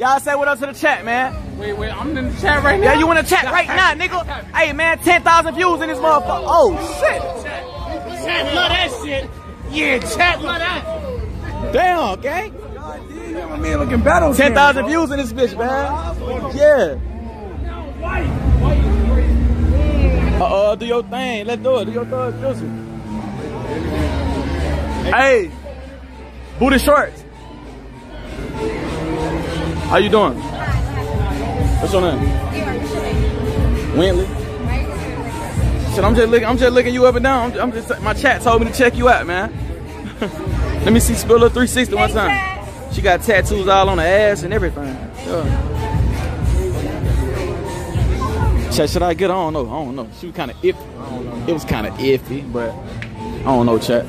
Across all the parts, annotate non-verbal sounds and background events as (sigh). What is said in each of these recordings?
Y'all say what up to the chat, man. Wait, wait, I'm in the chat right now. Yeah, you in the chat right now, nigga. (laughs) Hey, man, 10,000 views in this motherfucker. Oh, shit. Chat love that shit. Yeah, chat love that. Damn, okay. My man looking better. 10,000 views in this bitch, man. Yeah. Uh-uh, do your thing. Let's do it. Do your thug. Hey, booty shorts. How you doing? What's your name? Wintley. Shit, I'm just looking. I'm just looking you up and down. I'm, I'm just. My chat told me to check you out, man. (laughs) Let me see Spiller 360 one time. She got tattoos all on her ass and everything. Yeah. Chat, should I get? I don't know. I don't know. She was kind of iffy. It was kind of iffy, but I don't know, chat.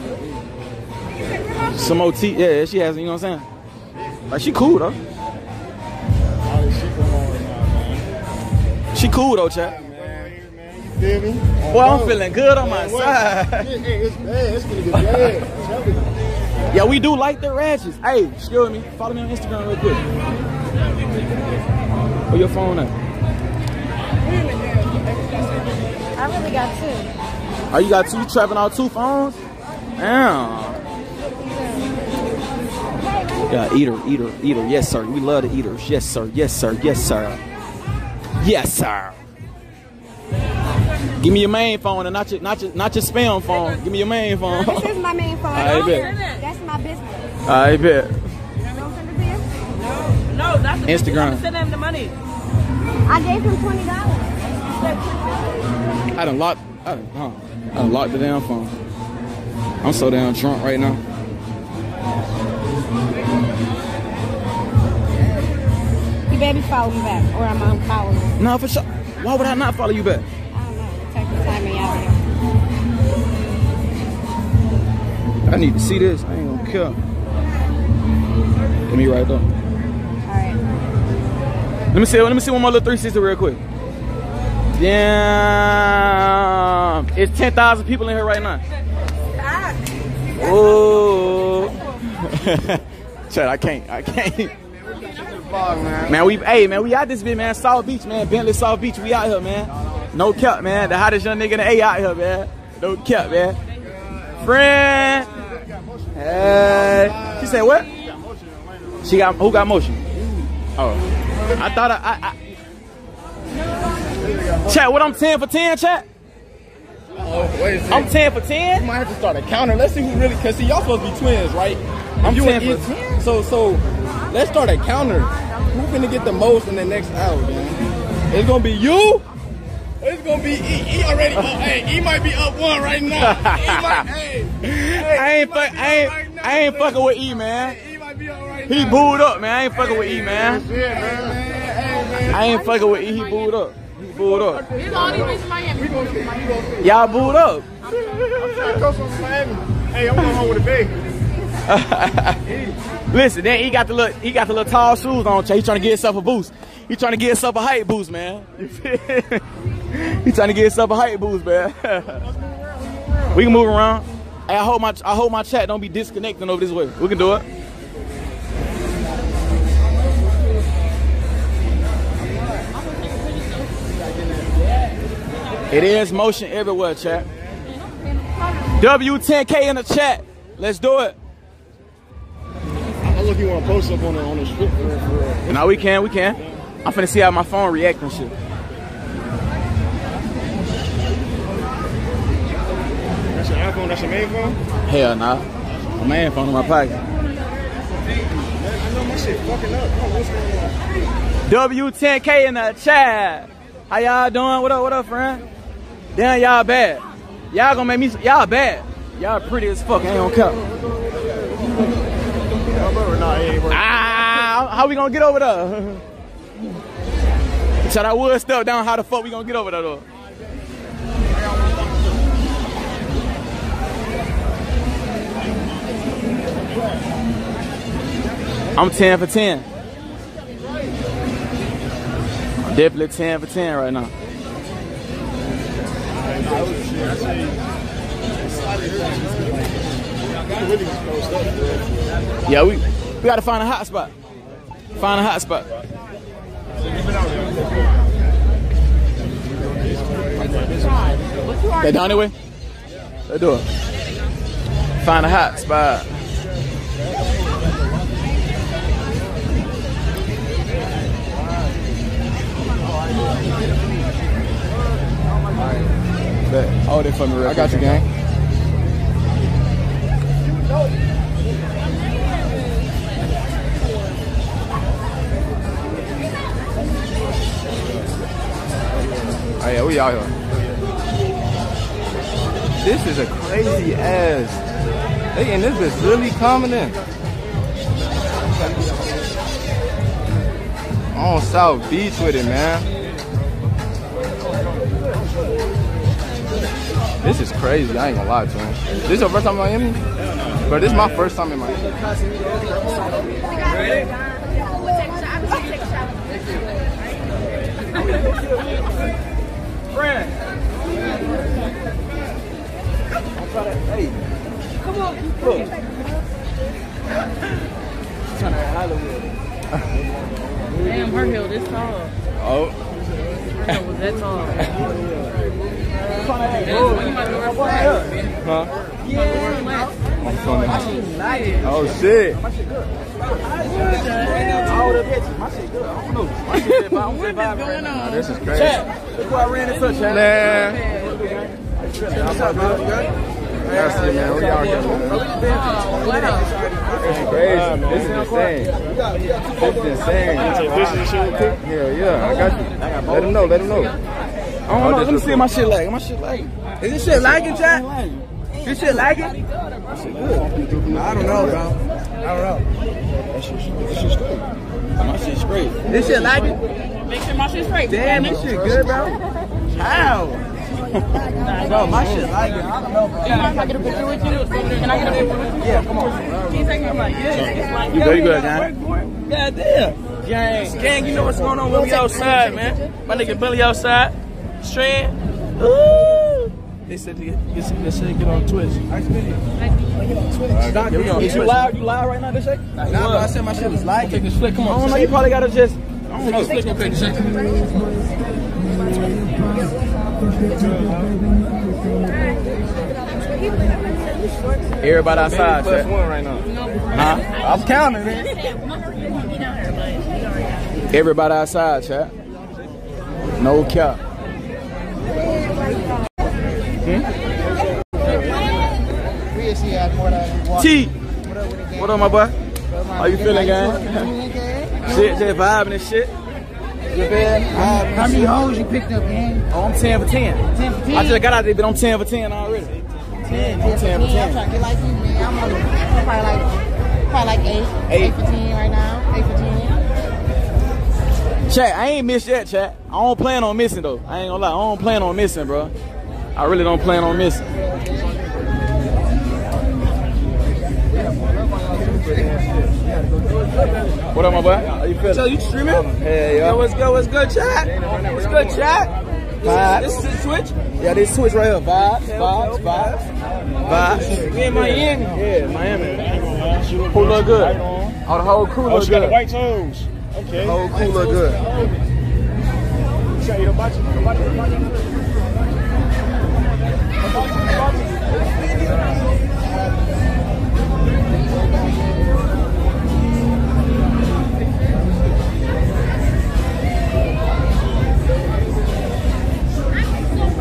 Some OT, yeah, she has. You know what I'm saying? Like she cool though. She cool though, chat. Feel? Boy, I'm feeling good on my side. It's bad. It's gonna get bad. I'm. Yeah, we do like the ratchets. Hey, excuse me. Follow me on Instagram real quick. Where your phone at? I really got two. Oh, you got two? You trapping out two phones? Damn. Yeah, eater, eater, eater. Yes, sir. We love the eaters. Yes, sir. Yes, sir. Yes, sir. Yes, sir. Give me your main phone and not your not your not your spam phone. Give me your main phone. This is my main phone. I bet. That's my business. I bet. You don't send it to you? No, that's the Instagram. Send him the money. I gave him twenty dollars. I done locked. I done, huh, I done locked the damn phone. I'm so damn drunk right now. Better follow me back, or I'm unfollowing. No, for sure. Why would I not follow you back? I don't know. Take the time me out here. I need to see this. I ain't gonna kill. Let me right there. All right. Let me see. Let me see one more little 360 real quick. Damn. It's 10,000 people in here right now. Oh. (laughs) Chad, I can't. I can't. Man, we hey man, we out this bit, man. South Beach, man. Bentley South Beach, we out here, man. No cap, man. The hottest young nigga in the A out here, man. No cap, man. Friend. Hey. She said what? She got who got motion? Oh. I thought I, I, I Chat, what I'm 10 for 10, chat? Oh, wait. I'm 10 for 10? You might have to start a counter. Let's see who really. Cause see, y'all supposed to be twins, right? I'm you 10 for E- So, so let's start a counter. Who's gonna get the most in the next hour, man? It's gonna be you. It's gonna be E. E already. Oh, Hey, E might be up one right now. E might. Hey, (laughs) hey, I ain't E might fuck, be I up ain't, right now, I ain't man. fucking with E, man. E might be up right He now. booed up, man. I ain't fucking with E, man. Yeah, man. Hey, man. I ain't fucking with E. He booed up. He booed up. He's the only reason Miami. We gonna see. We gonna see. Y'all booed up. I'm trying to come from Miami. Hey, I'm going home with a baby. (laughs) Listen, then he got the little, he got the little tall shoes on. He trying to get himself a boost. He trying to get himself a height boost, man. (laughs) He trying to get himself a height boost, man. (laughs) we can move around. Hey, I hope my, I hope my chat don't be disconnecting over this way. We can do it. It is motion everywhere, chat. W10K in the chat. Let's do it. I look, you want to post up on the on the strip for, for No, we can, we can. I'm finna see how my phone react and shit. That's your iPhone. That's your main phone. Hell nah. My man phone in my pocket. I know my shit fucking up. What's going on? W10K in the chat. How y'all doing? What up, what up, friend? Damn, y'all bad. Y'all gonna make me, y'all bad. Y'all pretty as fuck, I ain't gonna cut. Ah, how we gonna get over there? (laughs) Shut that wood stuff down, how the fuck we gonna get over there though? I'm 10 for 10. I'm definitely 10 for 10 right now. Yeah, we we gotta find a hot spot. Find a hot spot. They down anyway? way? They do it. Find a hot spot. Bet. Hold it for me I got you, gang. Oh yeah, we out here. This is a crazy ass. And this is really coming in. On South Beach with it, man. This is crazy. I ain't gonna lie to him. This is your first time in Miami? But this is my first time in Miami. Damn, her heel this tall. Oh, That was that tall. (laughs) Damn, when you might be right huh? Yeah. Oh shit. All the bitches. My shit good. I don't know. My shit good. I don't feel vibe right now. Oh, this is crazy. Look I ran into, chat. Man. What's up, man? That's it, man. We out here. man. This is crazy. This is insane. This is insane. Hell yeah, I got you. Let him know. Let him know. I don't know. Let me see my shit like. My shit like. Is this shit lagging, chat? This shit lagging? I don't know, bro. I don't know. My shit straight. This shit lagging? Make sure my shit's straight. Damn, this shit good, bro. How? (laughs) bro, my shit lagging. I don't know, bro. Can I get a picture with you? Can I get a picture with you? Yeah, come on. Can you take me? I'm like, yeah, it's like, You very good, man. God damn. Gang, gang, you know what's going on? Billy outside, man. My nigga Billy outside. Strand. Ooh. They said to get, get, they said get on Twitch. Nice video. Yeah, we on Is you loud? You loud right now, this shit? Nah, bro, I said my shit was lagging. Take this flick, come I don't know. You probably gotta just. I don't know. Flick, okay, this Everybody outside, Plus chat. one right now. Huh? I'm counting it. Everybody outside, chat. No cap. T. What up, my boy? How you feeling, gang? Shit, just vibing and shit. You feel? Uh, how many hoes you picked up, man? Oh, I'm 10 for 10. 10 for 10? I just got out there, but I'm 10 for 10 already. 10, 10 for 10 10. I'm trying to get like you, man. I'm on I'm probably like, probably like 8. Eight. 8 for 10 right now. 8 for 10. Chat, I ain't missed yet, chat. I don't plan on missing though. I ain't gonna lie, I don't plan on missing, bro. I really don't plan on missing. What up, my boy? How you feeling? So you streaming? Um, hey, Yo, yo. what's good? What's good, chat? What's good, chat? Vibes. This is, this is Twitch. Yeah, this switch right here. Vibes, vibes, vibes, vibes. We in Miami. Yeah, Miami. Who look good? Oh, the whole crew oh, look good. white toes. Okay. The whole crew look good.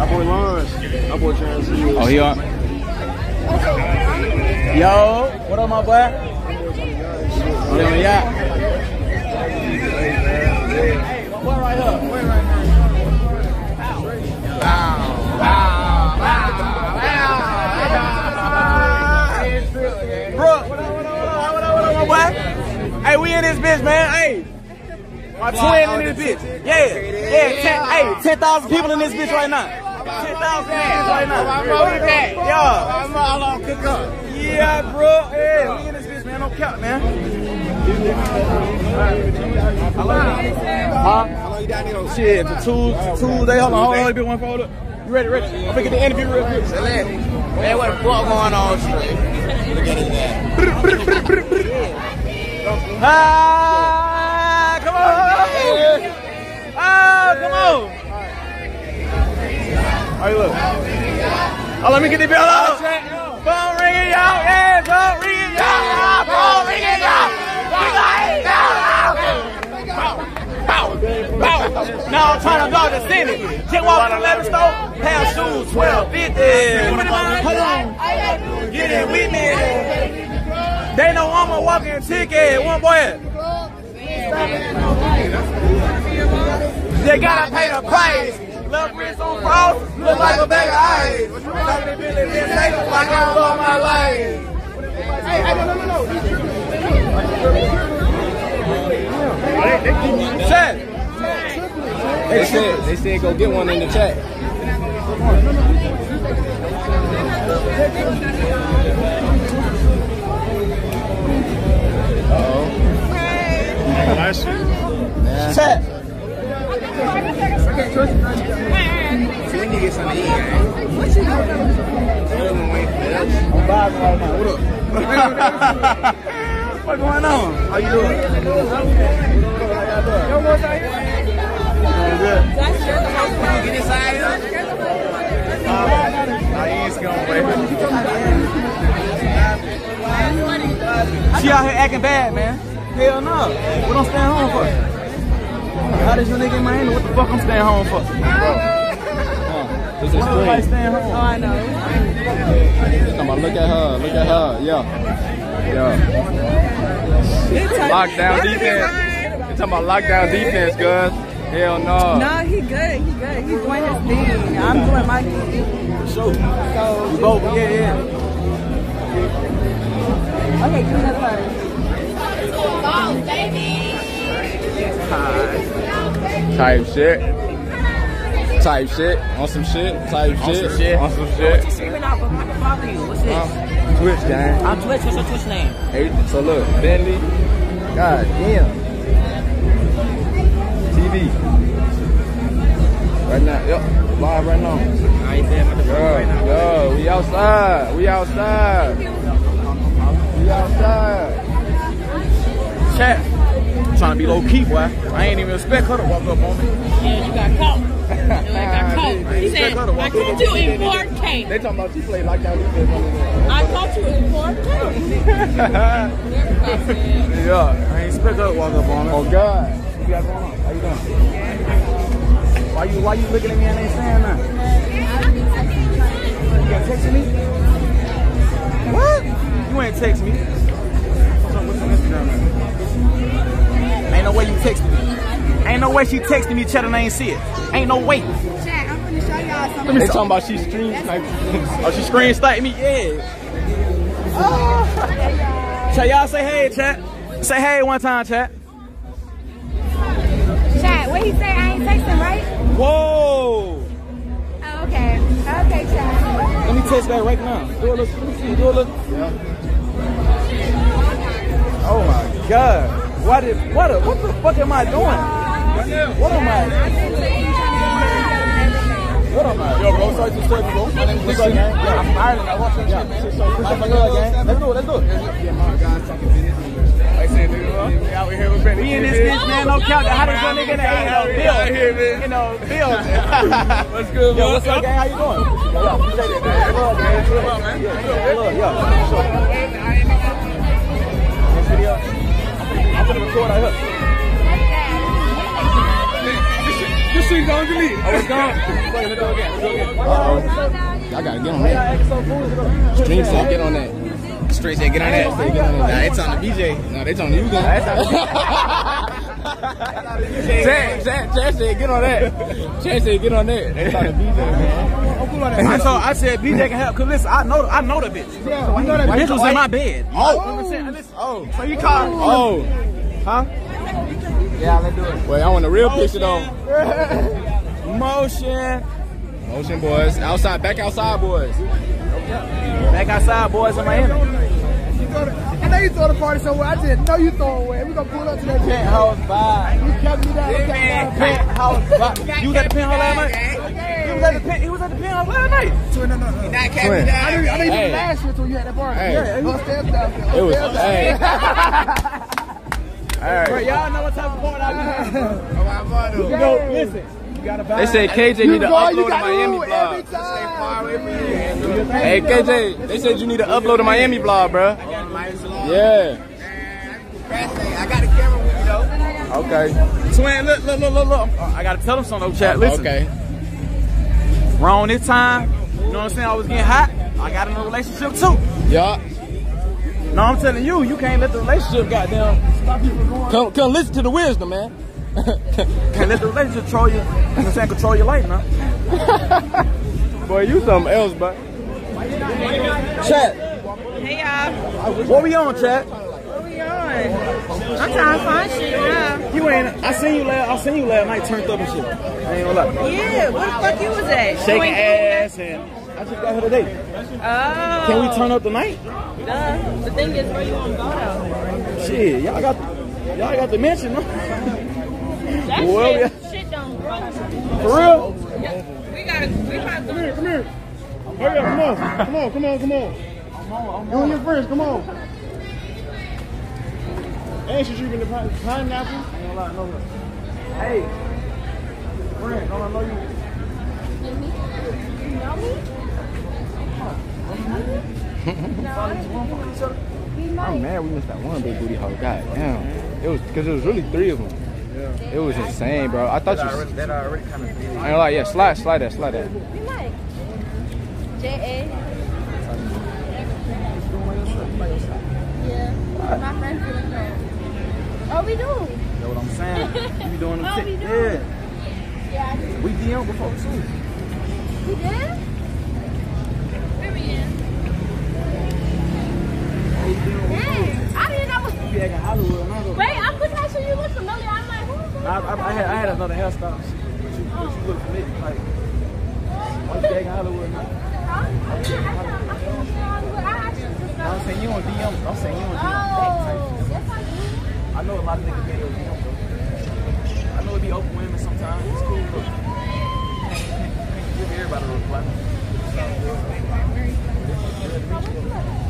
My boy Lawrence. My boy Trans. Oh, he on. Yo, what up, my boy? Yeah, yeah. Hey, what right here? Boy right now. Wow. Wow. Wow. Wow. Brooke, what up, what up, what up, what up, my boy? Hey, we in this bitch, man. Hey. My twin in this bitch. Yeah. Yeah. Hey, 10,000 people in this bitch right now. 10,000 people right now. Yeah. Bro. Hey, we in this bitch, man. No cap, man. How long you down here on Shit, for two, days. Hold on, hold on. Me one photo. You ready, ready? I'm gonna get the interview real quick. Man, what the fuck going on? Look at Ah, come on. Ah, come on. How you look? Oh, let me get the bell out. Phone ringing, y'all. Yeah, phone ringing, y'all. Phone ringing, y'all. Now I'm trying to dog the city. Can't walk from 11 store, pair of shoes, 12, 50. Hold on. Get it with me. They know I'm a walking ticket. One boy. They gotta pay the price. Love wrist on cross, look like a bag of ice. What you talking to Billy Vince? They look like I'm for my life. Hey, hey, no, no, no, no. Chat. They said, they said go get one in the chat. Chat. We need to I'm? What's going on? How you doing? Doing good. She out here acting bad, man. Hell no. What I'm staying home for? How does your nigga in Miami? What the fuck I'm staying home for? This is Why great. staying home? Oh, I know. Come on, look at her. Look at her. Yeah. Yeah. Lockdown defense. You talking about lockdown defense, guys? Hell no. No, he good. He good. He's doing his thing. I'm doing my thing. Sure. So, We both, yeah, yeah. okay, give me another letter. Type shit. Type shit. On some shit. Type On shit. some shit. On some shit. Screaming out, but I can follow you. What's this? Twitch gang. I'm Twitch. What's your Twitch name? Hey, so look, Bentley. God damn. TV. Right now, yep, live right now. I ain't saying my Yo, yo, we outside. We outside. We outside. Chat. Trying to be low key, boy. I ain't even expect her to walk up on me. Yeah, you got caught. You got (laughs) caught. He said, I caught you in 4K. They talking about you play lockdown defense. on the- I caught you in 4K. yeah. I ain't expect her to walk up on me. Oh God. What you got going on? How you doing? Why you why you looking at me and ain't saying nothing? You ain't texting me? What? You ain't text me. What's on, what's on Instagram? Man? Ain't no way you texted me. Ain't no way she texted me, Cheddar, and I ain't see it. Ain't no way. Chat, I'm gonna show y'all something. They talking about she streams like Oh, she screen sniped me? Yeah. Oh. Chat, y'all say hey, chat. Say hey one time, chat. Chat, what he say? I ain't texting, right? Whoa. Oh, okay. Okay, chat. Let me text that right now. Do a look. Let me see. Do a look. Oh my God. What did, what, the- what the fuck am I doing? What am I? What am I? Yo, bro, sorry to disturb you, bro. My name is What's up, gang? Yeah, I'm Ireland. I watch that shit, man. Appreciate my love, gang. Let's do it, let's do it. We out here with Benny. We in this bitch, man. No count. How does your nigga in the A, you know, build? You (laughs) know, build. What's good, Yo, what's up, gang? How you doing? Yo, yo, appreciate it, man. Love, man. Yeah, yeah, love, yeah. Sure. This record out here. this shit gonna delete. Oh, it's gone. Let's do again. Let's do again. Uh-oh. I gotta get on that. Stream said get on that. Straight said get on that. Nah, it's on the BJ. No, they on you going. (laughs) Chad, Chad, Chad said get on that. Chad said get on that. It's on the BJ, man. I told, I said BJ can help. Cause listen, I know, I know the bitch. Yeah, we know that Bitch was in my bed. Oh. Oh. so you call? Oh. Huh? Yeah, let's do it. Wait, I want a real picture though. (laughs) Motion. Motion boys. Outside, back outside boys. Back outside, boys in Miami. I know you throw the party somewhere. I just know you throw away. We gonna pull up to that. Penthouse vibe. You kept me down. kept. Penthouse vibe. You was at the penthouse last night? He was at the pen, he was at the penthouse last night. No, no, no, no. Twin. I know, I know you Hey. last year when you had that party. Hey. Yeah, upstairs down there. It was, Upstairs hey. (laughs) down Bro, y'all know what type of party I be You know, listen. You gotta buy. They said KJ there. need to go, upload a Miami to vlog. Hey KJ, they said you need to upload a Miami vlog, bro. Yeah. I got a camera with me though. Okay. Twin, look, look, look, look, look. Uh, I gotta tell them something, though, chat. Listen. Okay. Wrong this time. You know what I'm saying? I was getting hot. I got in a relationship too. Yeah. No, I'm telling you, you can't let the relationship goddamn stop you from going. Come, come listen to the wisdom, man. (laughs) Can't let the relationship control you. You know what I'm saying? Control your life, man. (laughs) Boy, you something else, but. Chat. Hey y'all, What we on, chat? what we on? I'm trying to find shit now. You ain't. I seen you last. I seen you last night turned up and shit. I ain't gonna lie. Yeah, What the fuck you was at? Shaking ass and I just got here today. Oh. Can we turn up tonight? Duh. The thing is, where you want to go though? Shit, y'all got y'all got the mention, no? That Well, shit, shit don't grow. For real? We gotta, we about to. Come here. Hurry oh, up, come on. Come on, come on, come on. You and your friends, come on. And she's drinking the pine- pineapple. Ain't gonna lie, no, no. Hey, friend, don't I know you? I'm mad we missed that one big booty hoe. God damn. It was because it was really three of them. Yeah. It was insane, bro. I thought you. Was, That already kind of I ain't gonna yeah, slide, slide that, slide that. J.A. Yeah. My friends do it Oh, we do. Know what I'm saying? (laughs) You be doing them Oh, we do. Yeah. Yeah, do. We DM before too. We did? Where we in? Dang, I didn't know. You be acting Hollywood, I go. Wait, I couldn't actually you look familiar. I'm like, who? I, I, I had I had another hairstyle. But you, but you look familiar, like. Why you acting Hollywood? now? I'm saying you on DM. I'm saying you on DM. Oh, yes I do. I know a lot of niggas get on DM though. I know it be open women sometimes. It's cool. But can't, can't, can't give everybody a reply. Shit,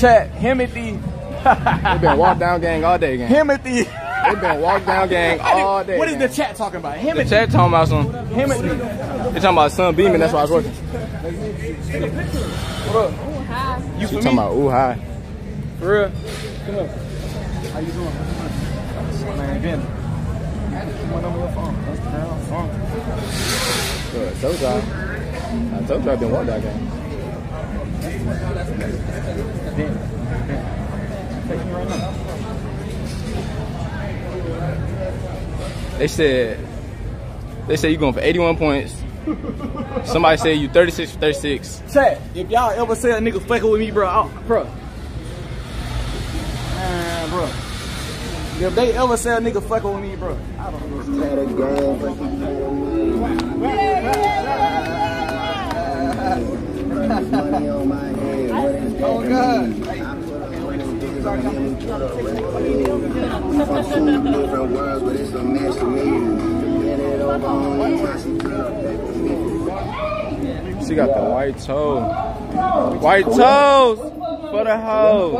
Chat, Timothy. They been walk down gang all day, gang. Timothy. They been walk down gang all day. What is gang. the chat talking about? The Timothy. chat talking about some? Timothy. They talking about sun beaming. That's why I was working. You She for talking me? about ooh hi. For real? Come up. How you doing? Man, Ben. What number your phone? That's the hell phone. Good. I told y'all. I told y'all I been walk down gang. Ben. Ben. Take me right now. They said they said you going for 81 points. Somebody said you 36 for 36. Chat, if y'all ever say a nigga fucking with me, bro, I'll, bro. Man, bro. If they ever say a nigga fucking with me, bro, I don't know. She got the white toe. White toes for the hoe.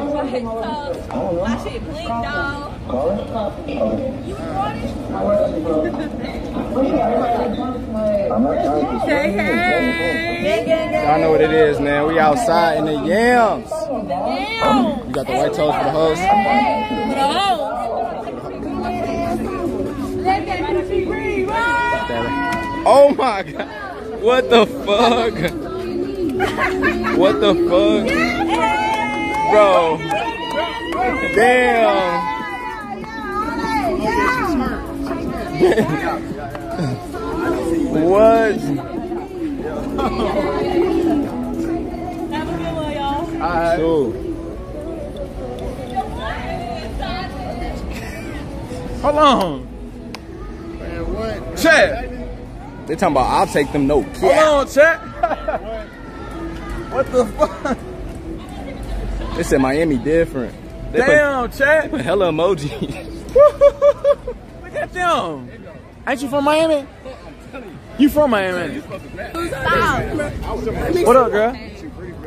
My shit blink. Say hey. Y'all know what it is, man. We outside in the yams. Damn. You got the white toes for the hoes. Oh my god. What the fuck? What the fuck? Bro. Damn. What? Cool. Hold on. Chat. They talking about I'll take them no Hold on, chat. what the fuck? They said Miami different. They put- Damn, chat. (laughs) put hella emoji. (laughs) Look at them. Ain't you from Miami? You from Miami? What up, girl?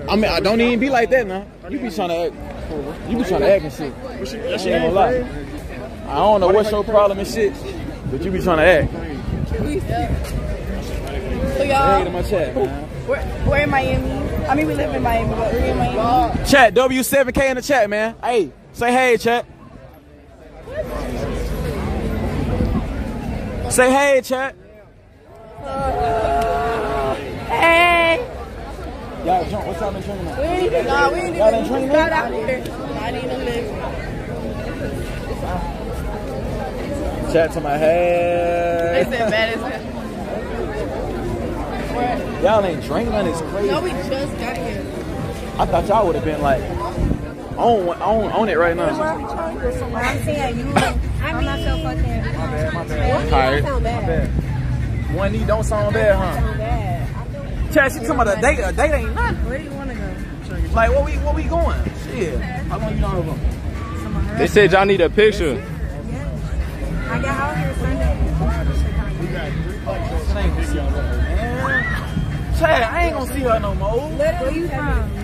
I mean, I don't even be like that now. You be trying to act. You be trying to act and shit. I ain't gonna lie. I don't know what's your problem and shit, but you be trying to act. So y'all, to my chat, man. we're, we're in Miami. I mean, we live in Miami, but we're in Miami. Chat, W7K in the chat, man. Hey, say hey, chat. Say hey, chat. Hey, Y'all drunk. What time been drinking now? we ain't even, nah, we ain't Y'all even, drinking got out here. Not even live. Chat to my head. said bad as Y'all ain't drinking none. It's crazy. No, we just got here. I thought y'all would have been like on on on it right now. I'm saying you. I'm not so fucking. My bad, my bad. Tired. Sound bad. bad. One knee don't sound bad, huh? Sound bad. Chat, she talking about a date. A date ain't nothing. Where do you want to go? Like, what we what we going? Shit. How long you know them? They said y'all need a picture. I got out here Sunday. It ain't this young. Chad, I ain't gonna see her no more. Where you from?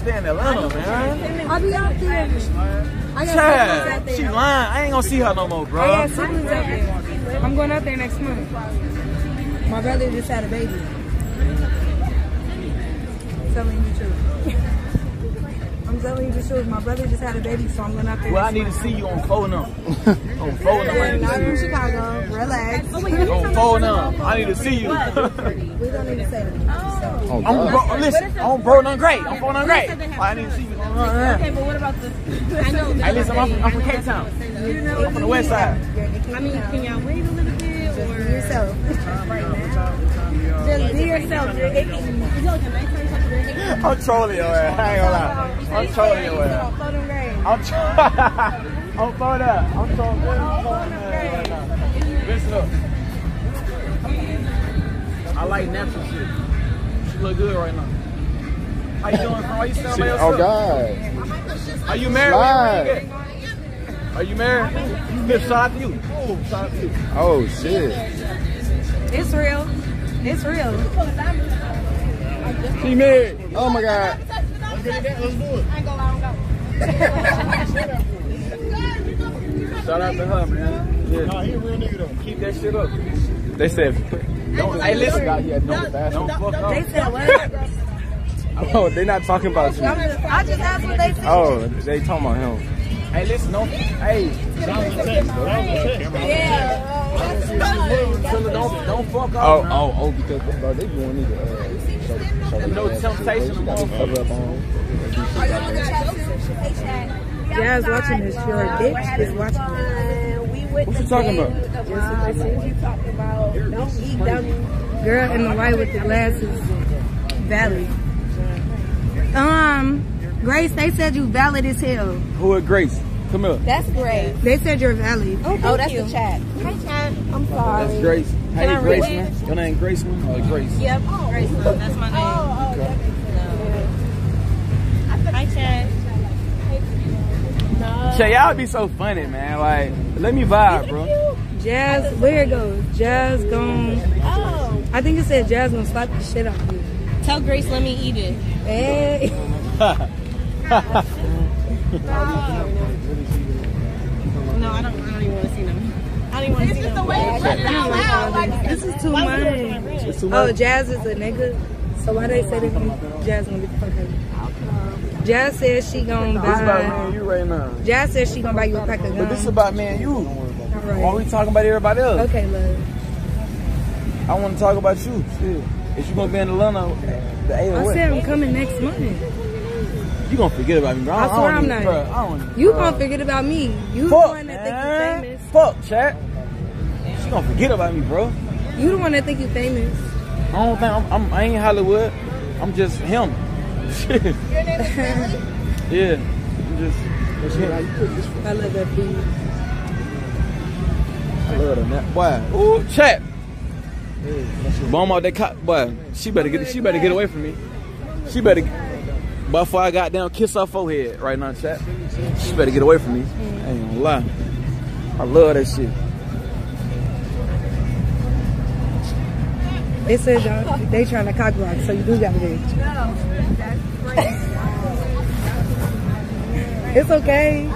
I stay in Atlanta, man. I'll be out there. I got siblings out Chad, there. she lying. I ain't gonna see her no more, I bro. got siblings out there. I'm going out there next month. My brother just had a baby. Telling you the truth. (laughs) I'm telling you the truth. My brother just had a baby, so I'm going out there. Well, I next need to see you on phone number. (laughs) on phone number, I need Not to from see you. Chicago. Relax. On phone number, I need to see you. (laughs) We don't need to say that. Oh, I'm God. bro, listen, I'm bro, none great. I'm phone none great. I need to see you. Okay, but what about the? I know. Hey, listen, I'm, I'm from Cape Town. I'm from the west side. I mean, can y'all wait a little bit or? yourself. (laughs) Just be yourself. You're. Is it like a nighttime type? I'm trolling your ass. I ain't gonna lie. Um, I'm trolling your ass. Photo them grade. I'm trying. (laughs) I'm throwing that. I'm throwing that. right. Listen up. I like natural shit. She look good right now. How you doing, bro? Why you standing by oh, yourself? Oh God. Are you married? Slide. You at? Are you married? Good shot out you. Oh, shout to you. Oh shit. It's real. It's real. She married. Oh my God. Shout out to her, man. Yeah. Nah, he a real nigga though. Keep that shit up. They said. Don't, hey, listen. Don't fuck up. They said what? (laughs) Oh, they not talking about you. I just asked what they said. Oh, they talking about him. Hey, listen, don't. Hey, Yeah. Tell her don't, don't fuck Oh, up. man. oh, oh, because bro, they doing need to uh, show, show You know, their ass. temptation She got to of cover up on. Jazz watching this. Your bitch is watching this. What you talking about? You talking about. Don't eat dummy. Girl in the white with the glasses. Valid. Um, Grace, they said you valid as hell. Who is Grace? Come here. That's great. They said you're valid. Oh, oh that's the chat. Hi, Chad. I'm sorry. That's Grace. Hey, I Grace, read man. Your name Grace, man? Oh, Grace. Yep. Graceland. That's my name. Oh, okay. Hi, Chad. Shay, y'all be so funny, man. Like, let me vibe, bro. Jazz, where it goes? Jazz gone. Oh. I think it said Jazz gonna slap the shit out of you. Tell Grace let me eat it. Hey. No, I don't. I don't even want to see them. I don't even want to see them. This is too much. It's too Oh. Jazz is a nigga. So why they say they can, Jazz gonna get the fuck out? Jazz says she gonna buy. This about me and you right now. Jazz says she gonna buy you a pack of But this is about me and you. All Why right. we talking about everybody else? Okay, love. I want to talk about you. Shit. If you gonna be in Atlanta, the A I what? said I'm coming next month. You gonna forget about me, bro. I don't swear I'm not. Bro, I don't, You bro. gonna forget about me. You the one that man. think you famous. Fuck, chat. She gonna forget about me, bro. You the one that think you famous. I don't think I'm, I'm I ain't Hollywood. I'm just him. (laughs) Shit. yeah. I'm just. I love that beat. I love her, man. Boy. Ooh, chat. Bomb out that cop. Boy, she better get. She better get away from me. She better. But before I got down, kiss her forehead right now, chat. She better get away from me. I ain't gonna lie. I love that shit. They said y'all, they trying to cock block, so you do got it. It's okay.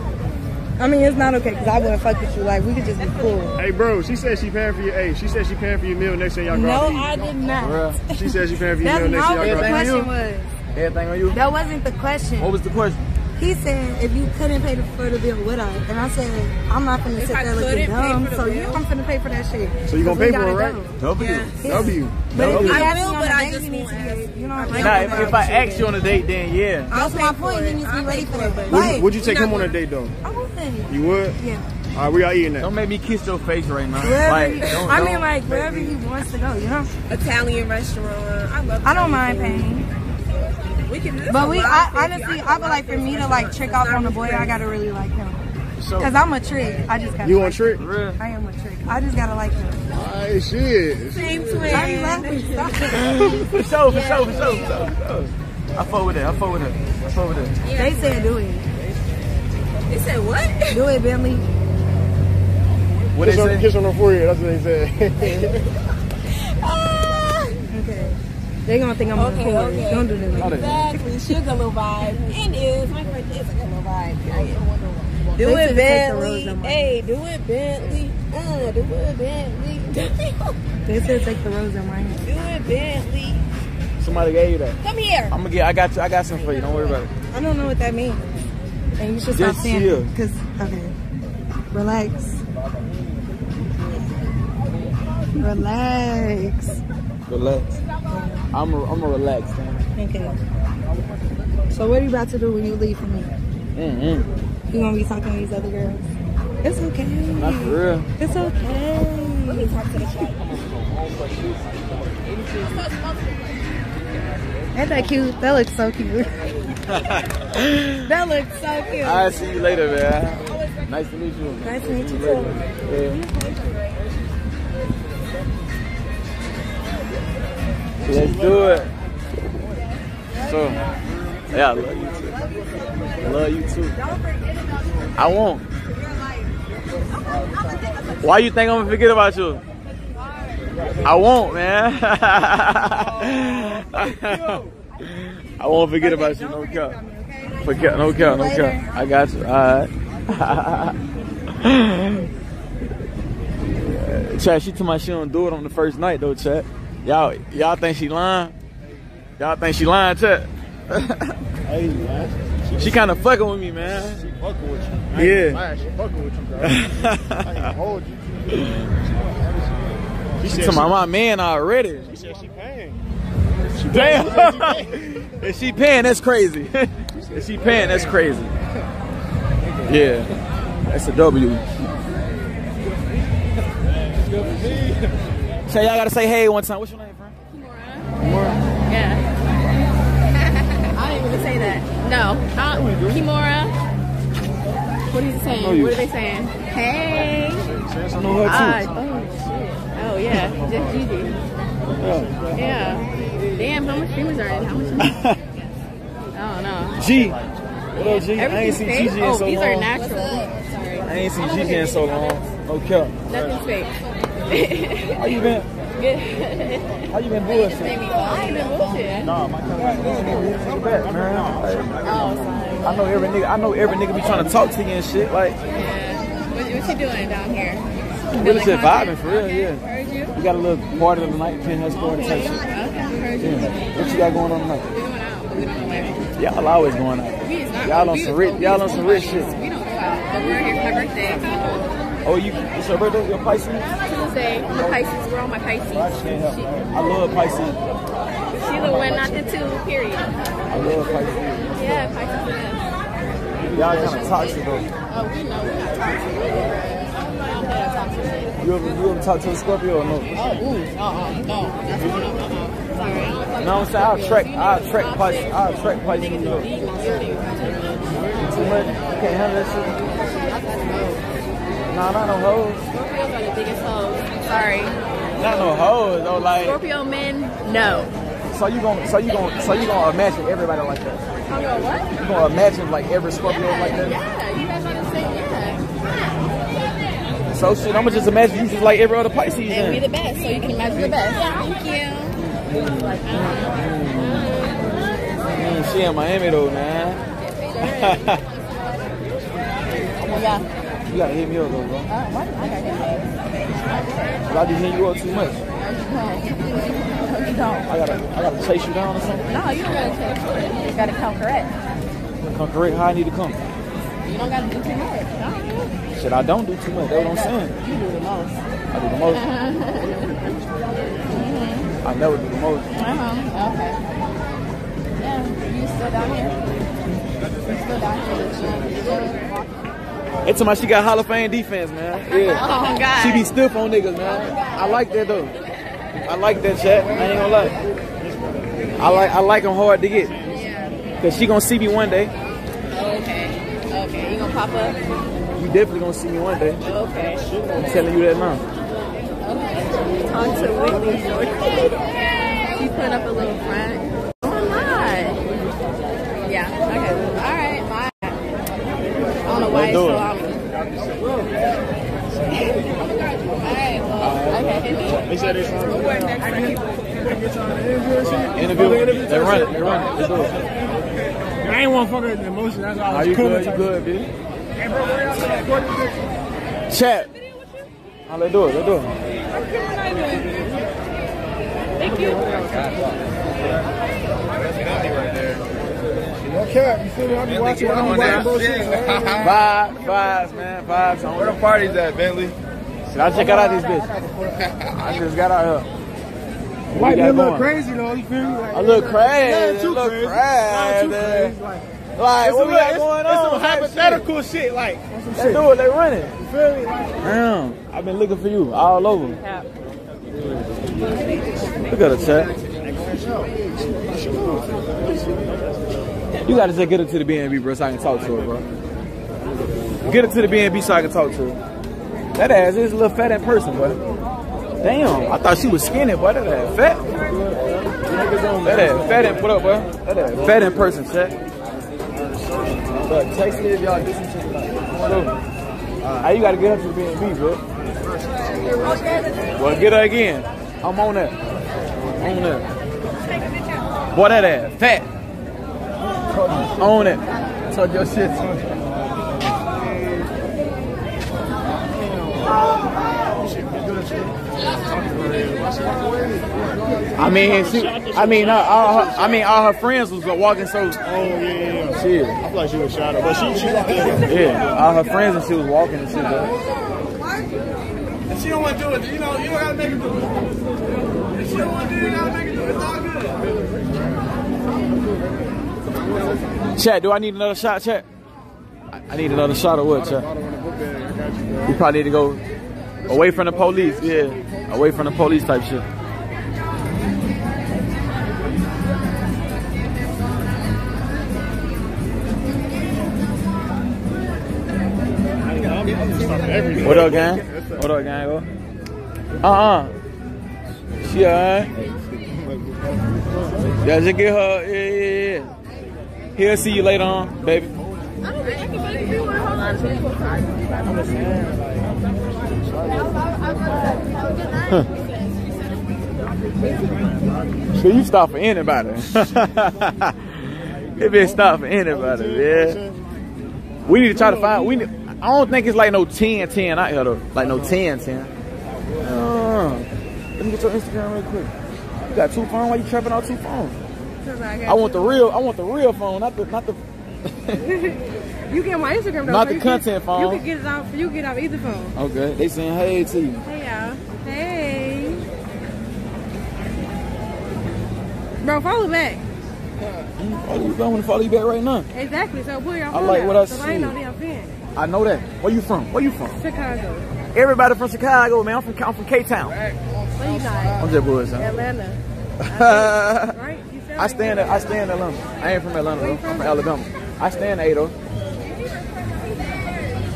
I mean, it's not okay because I wouldn't fuck with you. Like, we could just be cool. Hey, bro, she said she paying for your. Hey, she said she paying for your meal next time y'all go No, out to eat. I did not. Bruh. (laughs) She said she paying for your meal next time y'all the go out to eat. question was. Everything on you? That wasn't the question. What was the question? He said if you couldn't pay for the bill with us, and I said I'm not gonna sit I there looking couldn't pay dumb. for So bill? yeah, I'm gonna pay for that shit. So you gonna 'Cause we pay for it, right? go. W. Yeah. W. But if you I ask will, me on but a I date, just you need to be, you know, ask. like, Nah, if, if I ask you on a date, then yeah. That's my point. it. You to be ready for for it. it. Would you, take him on a date though? I wouldn't. You would? Yeah. All right, we got eating that. Don't make me kiss your face right now. Wherever like, he, don't, I don't- mean, like wherever he wants to go, you know. Italian restaurant. I love. I don't mind Italian paying. We can. but we. I, honestly, I feel like for me to like trick off on a boy, I gotta really like him. So, Cause I'm a trick. I just gotta. You like want trick? for real. him. I am a trick. I just gotta like him. Alright, shit. Same Why you twin. laughing? For sure, (laughs) for sure, for sure, for sure, for sure. I fuck with it. I fuck with it. I fuck with it. They said do it. They said what? Do it, Bentley. What they Kiss on, say? kiss on her forehead. That's what they said. (laughs) Okay. They gonna think I'm Okay, okay, okay. Don't do that. They- Exactly. Sugar little vibe. It is. My birthday is like a little vibe. Period. Do it, said take the rose Bentley. Hey, do it, Bentley. Uh, do it, Bentley. (laughs) They said take the rose on my hand. do it, Bentley. Somebody gave you that. Come here. I'm gonna get. I got you. I got some for you. Don't worry about it. I don't know what that means. And you should stop Just saying chill. Cause okay. Relax. Relax. Relax. I'm a, I'm a relax. Man. Okay. So what are you about to do when you leave for me? Mm-hmm. You gonna be talking to these other girls? It's okay. Not for real. It's okay. Let me talk to the shop. Ain't that cute? That looks so cute. (laughs) (laughs) that looks so cute. I'll see you later, man. Nice to meet you. nice to meet you too. Yeah. Let's do it. So, yeah, I love you too. I love you too. I won't. Why you think I'm gonna forget about you? I won't, man. (laughs) I won't forget about you, no cap. Forget, no cap, no cap. I got you. All right. (laughs) Chat, she told me she don't do it on the first night though, chat. Y'all, y'all think she lying? Y'all think she lying, chat? hey, man. She kind of fucking with me, man. She fucking with you. I ain't Yeah. gonna She fucking with you, bro. I ain't gonna (laughs) hold you. She She said told me my man already. She said she paying. Damn. (laughs) if she paying, that's crazy. If she paying, that's crazy. Yeah. That's a W. So y'all gotta say hey one time. What's your name, friend? Yeah. I didn't even say that. No. Uh, Kimura. What is it saying? know you. What are they saying? Hey. I know her too. oh, shit. Oh, yeah. Just Gigi. Yeah. Damn, how much streamers are in? How much? (laughs) I don't know. G. What up, G? I ain't seen fake? Gigi in Oh, so these long. are natural. Sorry. I ain't seen Gigi in so long. No cap. Nothing's fake. How you been? Good. (laughs) How you been bullshit? I ain't been bullshit. Nah, my back, man. Oh, sorry. I know every nigga. I know every nigga be trying to talk to you and shit. Like, Yeah. What, what you doing down here? we just Building vibing for real, Okay, yeah. Heard you? We got a little party of the night, penthouse party type shit. Okay, heard you. Yeah. What you got going on tonight? We going out, Y'all always going out. We is not. Y'all on some rich. Y'all on some rich shit. We don't go out, but we're here for my birthday. Oh, you? It's your birthday? Your Pisces? Tuesday. I'm a Pisces. We're all my Pisces. She, I love Pisces. She's the one, not the two. Period. I love Pisces. Yeah, Pisces. Y'all kind of toxic though. Oh, we know we're not toxic. I don't know that toxic. You ever, you ever talk to a Scorpio or no? Oh, ooh, uh-uh, no. That's no, no, uh-uh. Sorry, I You know what I'm saying? I'll track, I'll track Pisces, I'll track Pisces. You don't need my shit. Too much? You can't handle that shit? Nah, not no hoes. Scorpios are the biggest hoes. Sorry. Not no hoes though, like. Scorpio men, no. So you gon' so you gon' so you gonna imagine everybody like that? I'm what? You gonna imagine like every Scorpio like that? Yeah, you guys gotta say yeah. So shit, I'ma just imagine you just like every other Pisces And we the best, so you can imagine the best. Thank you. Mm, she in Miami though, man. oh (laughs) yeah. You gotta hit me up though, bro. Uh, what? I got it. 'Cause I be hitting you up too much. No, you don't. I gotta I gotta chase you down or something. No, you don't gotta take it. You gotta come correct. Come correct how I need to come. You don't gotta do too much. No. Shit, I don't do too much. That's what I'm saying. You do the most. I do the most. I never do the most. Uh-huh. Okay. Yeah, you still down here? You still down here? It's somebody she got Hall of Fame defense, man. (laughs) Yeah. Oh, God. She be stiff on niggas, man. I like that though. I like that chat. I ain't gonna lie. I like I like them hard to get. Yeah. Cause she gonna see me one day. Okay. Okay. You gonna pop up? You definitely gonna see me one day. Okay. I'm telling you that now. Okay. Talk to Whitney Short. She put up a little front. Oh, I'm not. Yeah. Okay. All right. Bye. I don't know why Let's it's do so it. obvious. All right. Well, okay. Hit me. They said it's Interview. They run it. They run it. Let's do it. I ain't want to fuck with the emotion. That's why I Are you cool. good? You good, bitch? Chat. Oh, let's do it. Let's do it. Thank you. Okay, you feel me? I be watching. I be watching bullshit. Vibes, vibes, man. Vibes. on Where the party's at, Bentley? Shit, I just got out this bitch. I just got out here. What Might we be a got little going? crazy though. You feel me? Like, I look crazy. Not too look crazy. crazy. Not too crazy. Like, Like, it's what we got going it's on? some hypothetical shit. Like, shit. Let's do it. They running. you feel me? Like, Damn. I've been looking for you all over. Look at the chat. You gotta just get her to the BNB, bro, so I can talk to her, bro. Get her to the BNB so I can talk to her. That ass is a little fat in person, boy. Damn, I thought she was skinny, boy. That ass fat. That ass fat and put up, boy. That ass fat in person, chat. Look, text me if y'all get some shit like that. How you gotta get her to the BNB, bro? Well, get her again. I'm on that. On that. Boy, that ass fat. On it. Talk your shit. I mean, she, I mean, her, all her, I mean, all her friends was walking so. Oh yeah, yeah. Shit. I feel like she was shot up, but she she. Yeah, all her friends and she was walking and shit. Though. if she don't want to do it, you know, you don't gotta make her do it. If she don't want to do it, you gotta make her do it. It's all good. Chat, do I need another shot, chat? I- I need another shot or what, chat? We probably need to go away from the police. Yeah, away from the police type shit. What up, gang? What up, gang? Go. Uh-uh. She alright. Yeah, just get her. Yeah, yeah, yeah. He'll see you later on, baby. So you stop for anybody. (laughs) it been stop for anybody, yeah. We need to try to find. We need, I don't think it's like no 10 10 out here though. Like no 10 10. Uh, let me get your Instagram real quick. You got two phones? Why you trapping out two phones? I, I want the real. I want the real phone, not the not the. (laughs) you get my Instagram though. Not the content can, phone. You can get it off. You get off either phone. Oh, okay. They saying hey to you. Hey y'all. Hey. Bro, follow back. I want to follow you back right now. Exactly. So pull your phone I like out. what I so see. I I know that. Where you from? Where you from? Chicago. Everybody from Chicago, man. I'm from I'm from K Town. Where you not? I'm just bullshitting. Atlanta. I (laughs) Right? You sound stay in I stay in Atlanta. I ain't from Atlanta though. I'm from Alabama. I stay in Ado.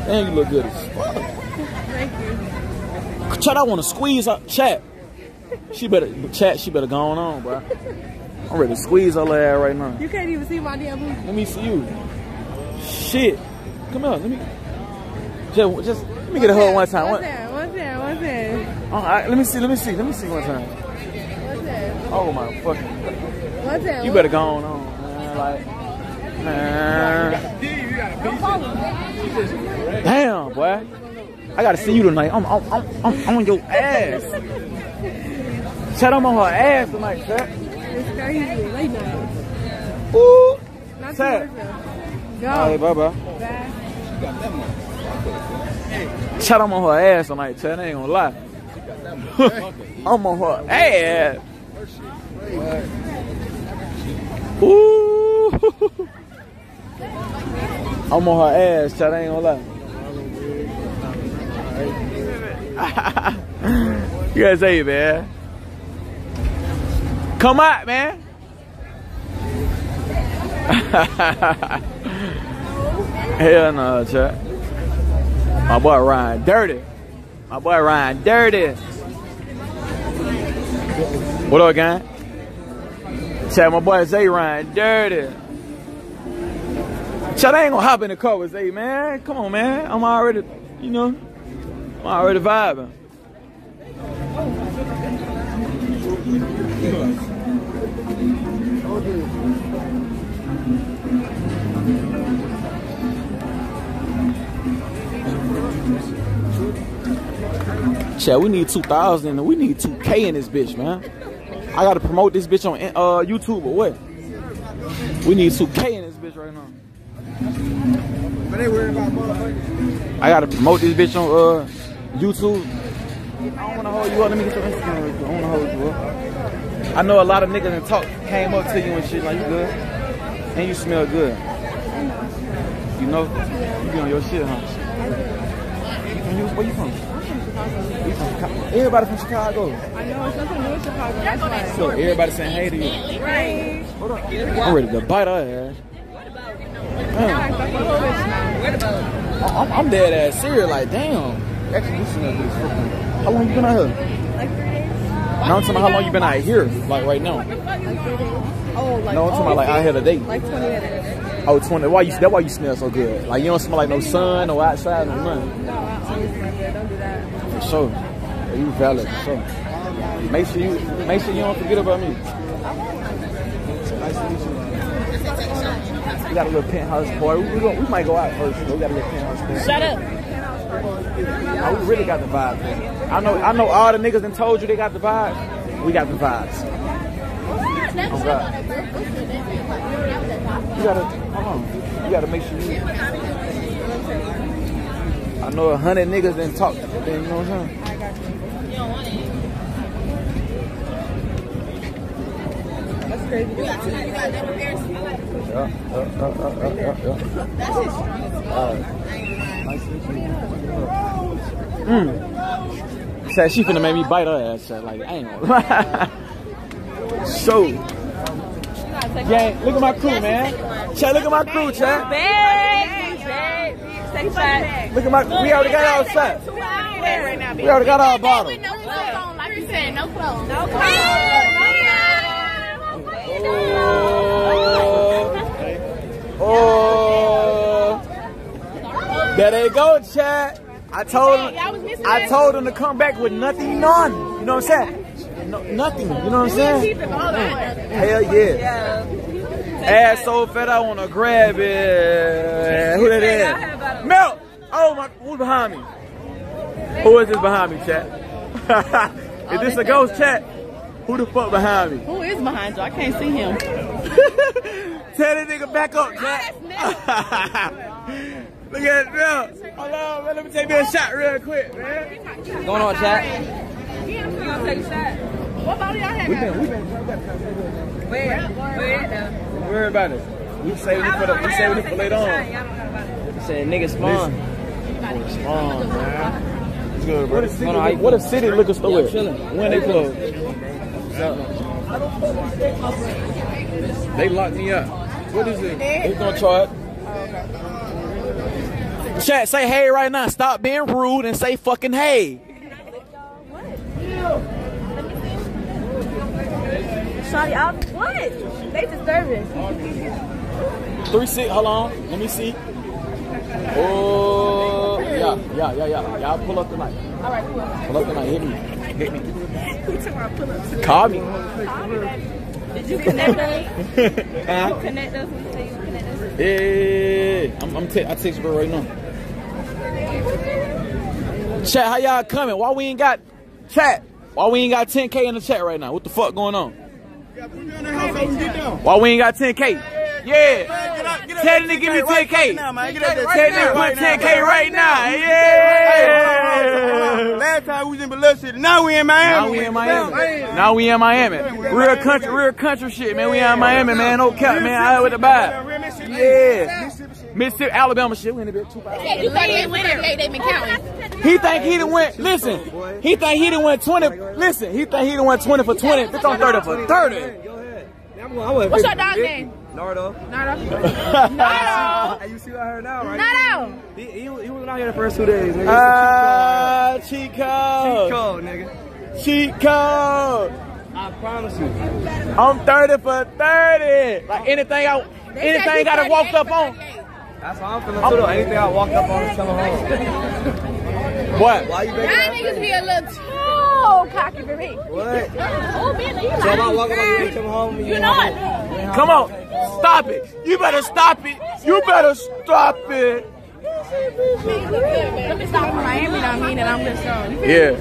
And you look good as fuck. (laughs) Thank you. Chat, I want to squeeze her. Chat. She better, chat, she better go on, on bro. I'm ready to squeeze her ass right now. You can't even see my damn booty. Let me see you. Shit. Come on, let me. Just, just let me get a hug one time. What's that? What's that? What's that? uh, I, let me see, let me see, let me see one time. What's that? Oh my fucking. What's that? You better go on, on man. Like, man. Damn, boy. I gotta see you tonight. I'm, I'm, I'm, I'm, on your ass. Chat, I'm on her ass tonight, chat. It's crazy. Late night. Ooh. Not too Chat. much though. Hey, Go. Chat, I'm on her ass tonight, chat. I ain't gonna lie. (laughs) I'm on her ass. Ooh. (laughs) I'm on her ass, chat. I ain't gonna lie. (laughs) you guys say, man. Come out, man. (laughs) Hell no, chat. My boy Ryan Dirty. My boy Ryan Dirty. What up, gang? Chat, my boy Zay Ryan Dirty. Chat, I ain't gonna hop in the car with Zay, man. Come on, man. I'm already, you know, I'm already vibing. Chat, we need 2,000 and we need 2K in this bitch, man. I gotta promote this bitch on uh, YouTube or what? We need 2K in this bitch right now. I gotta promote this bitch on uh, YouTube. I don't wanna hold you up. Let me get your Instagram real quick. I don't wanna hold you up. I know a lot of niggas and talk came up to you and shit like you good. And you smell good. You know? You be on your shit, huh? You from Houston? Where you from? You from Chicago? Everybody from Chicago. I know it's nothing new in Chicago. That's why. So everybody saying hey to you. Right. I'm ready to bite her ass. Nice. That's a whole bitch. I- I'm, I'm dead ass serious. Like, damn. Actually, you smell good as. How long you been out here? Like three days. No, I'm talking about how long you been out here, like right now. Like three days. Oh, like No, I'm talking about oh, like out a date. like 20 minutes. Oh, 20. Why you? That's why you smell so good. Like you don't smell like no sun, no outside, no nothing. No, I always smell good. Don't do that. For sure. You valid. For sure. Make sure you make sure you don't forget about me. We got a little penthouse party. We, we, go, we might go out first. but We got a little penthouse party. Shut up. Oh, we really got the vibe. Man. I know. I know all the niggas that told you they got the vibe. We got the vibes. Oh God. You gotta, hold on. You gotta make sure you. I know a hundred niggas didn't talk. You know what I'm saying? That's crazy. Yeah, yeah, yeah, yeah, yeah, yeah. Alright. Nice to meet you. Mm. Said she finna make me bite her ass. Said like I ain't gonna lie. (laughs) So, yeah, look at my crew, man. Chat, look at my crew, chat. Babe, babe. Take a shot. Look at my. We already got our set. right now, We already got our bottle. No clothes on, like you said, no clothes. No Oh, oh. There they go, chat. I told him. I told him to come back with nothing on. You know what I'm saying? No, nothing. You know what I'm saying? Hell yeah. Ass so fat, I wanna grab it. Who that is? Melt. Oh my. Who's behind me? Who is this behind me, chat? (laughs) is this a ghost chat? Who the fuck behind me? Who is behind you? I can't see him. (laughs) Tell that nigga back up, chat. (laughs) Look at it now. Hold on, man. Let me take me a shot real quick, man. What's going on, chat? What about y'all have? We been, we been, we been, Where? Where? Don't about it. We saving it for the, we saving it for later on. Said nigga spawn. Spawn, man. It's good, bro. What a city, Hold on, what a city liquor store is. chilling. When they close. They locked me up. What is it? Who's gonna charge? Chat, say hey right now. Stop being rude and say fucking hey. Shawty, I'm what? They disturbing. Three six. Hold on. Let me see. Oh yeah, yeah, yeah, yeah. Y'all pull up tonight. All right, cool. Pull up tonight. Hit me. Hit me. We talking about pull up to Call me. Did you connect us? Huh? Connect us? We say you connect us. Yeah, I'm, I'm te- I text her right now. Chat, how y'all coming? Why we ain't got chat? Why we ain't got 10k in the chat right now? What the fuck going on? Why we ain't got 10k? Yeah. Tell them to give me 10k. Tell them to put 10k right now. Yeah. Last time we was in Biloxi, now we in Miami. Now we in Miami. Now we in Miami. Real country, real country shit, man. We in Miami, man. No cap, man. I with the vibe. Yeah. Mississippi, Alabama shit. We in the bit too bad. You thought they went there, they been counting. He think he done went. Listen, he think he done went twenty. Listen, he think he done went twenty for twenty. Bitch on thirty for thirty. What's your dog's name? Nardo. Nardo. (laughs) Hey, you see what I heard now, right? Nardo. He, he, he wasn't out here the first two days, nigga. Ah, cheat code. cold, nigga. Cheat code. I promise you. I'm thirty for thirty. Like anything I, anything I done walked up on. That's how I'm feeling too, though. Anything I walked up on is coming home. What? Why you Y'all niggas be a little too cocky for me. What? Oh, man, you So if walk up you, you come home and you You know it. Come on, stop it. You better stop it. You better stop it. Let me stop from Miami don't mean that I'm just strong. Yeah.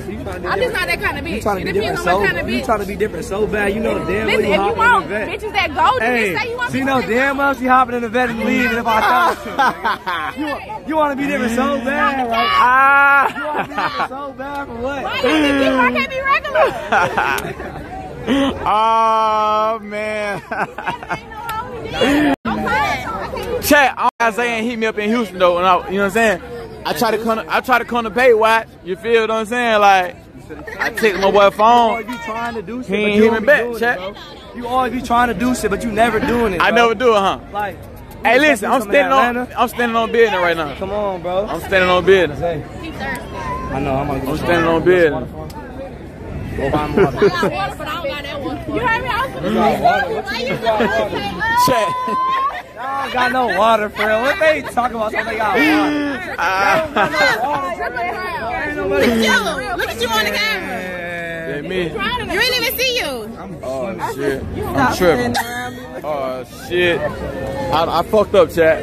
I'm just not that kind of bitch. You trying to be different so kind of you trying to be different so bad. You know damn well you if you hopping in want the vet. bitches that go, Hey, just say you want she some know damn well she hopping in the vet and leaving if I tell. (laughs) You, want- you want to be different so bad, right? Ah. (laughs) So bad for what? Why you think you I can't be regular? (laughs) oh man. Okay. Chat, I'm Isaiah hit me up in Houston though, and I, you know what I'm saying? I try to come, I try to come to pay watch. You feel what I'm saying? Like, I take my boy You phone. always be trying to do shit, He ain't you hit me back, chat. You always be trying to do shit, but you never doing it. I bro. never do it, huh? Like, Hey, listen, I'm standing on, I'm standing on business right now. Come on, bro. I'm standing on business. Hey, I know. I'm, gonna I'm standing on business. Go find water. I got water, but I don't got that one. You heard me? I was You got water. What you- you? Chat. Y'all don't got no water, for real. What they talking about? Something they got water. Look at you. Look at you on the camera. yeah, me. You ain't even see you. Oh shit. I'm tripping. Oh shit. I, I fucked up, chat.